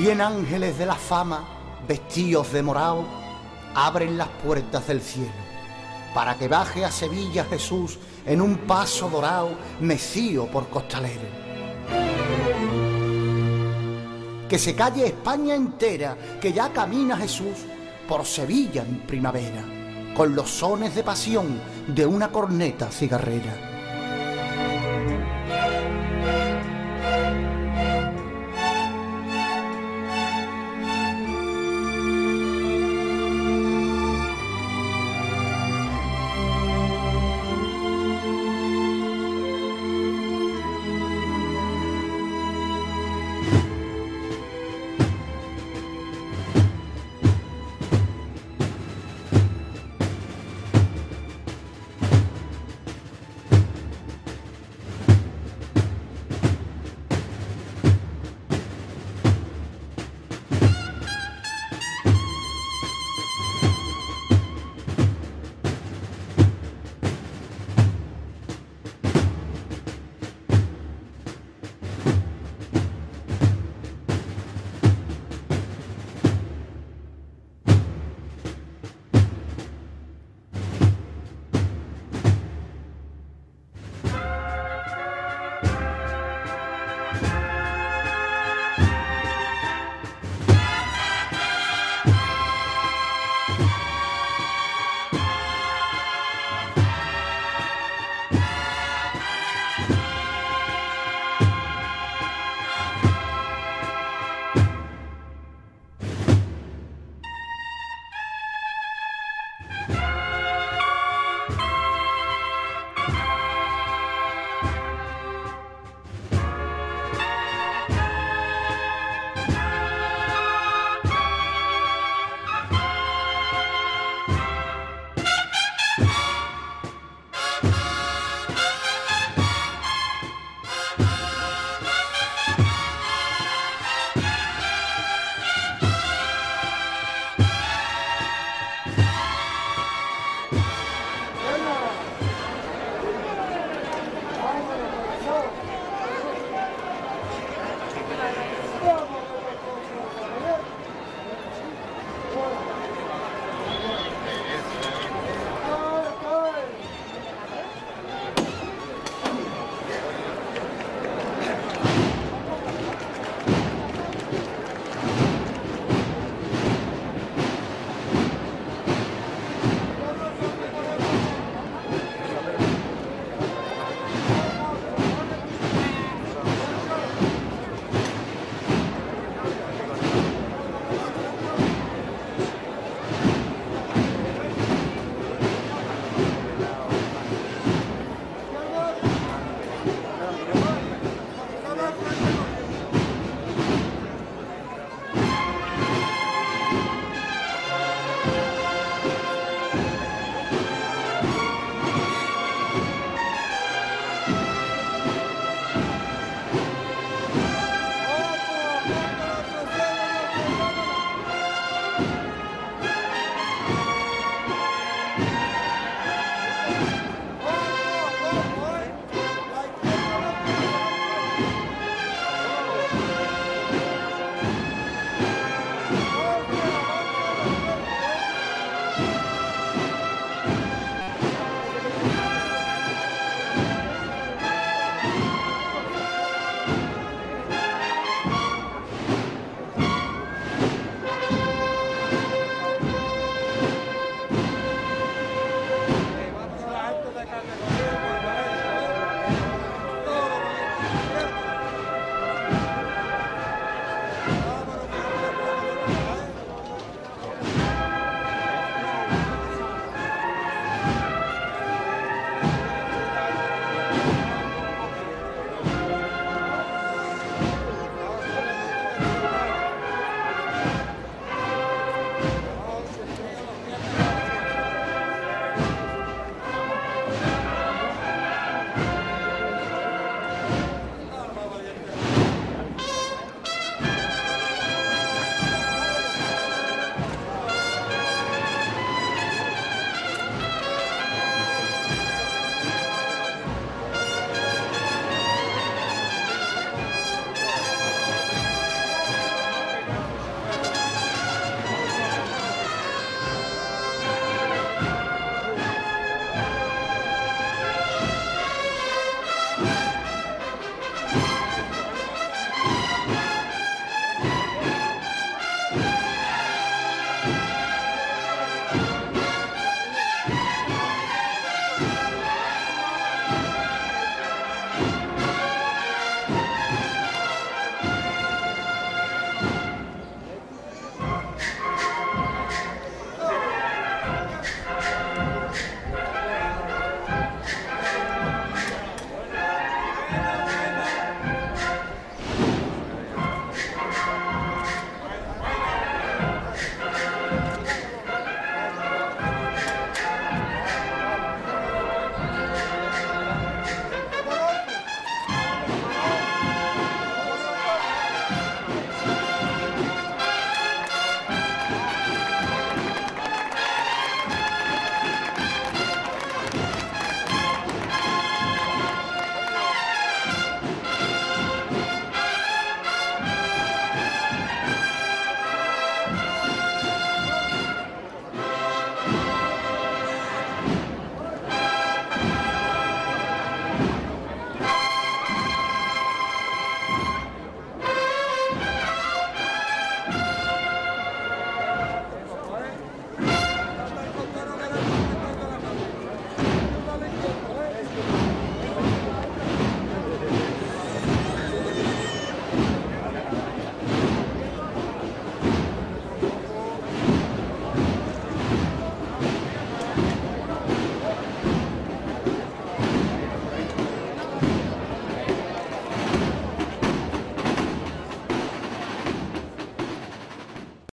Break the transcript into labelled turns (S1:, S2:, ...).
S1: Cien ángeles de la fama, vestidos de morado, abren las puertas del cielo para que baje a Sevilla Jesús en un paso dorado, mecío por costalero. Que se calle España entera, que ya camina Jesús por Sevilla en primavera, con los sones de pasión de una corneta cigarrera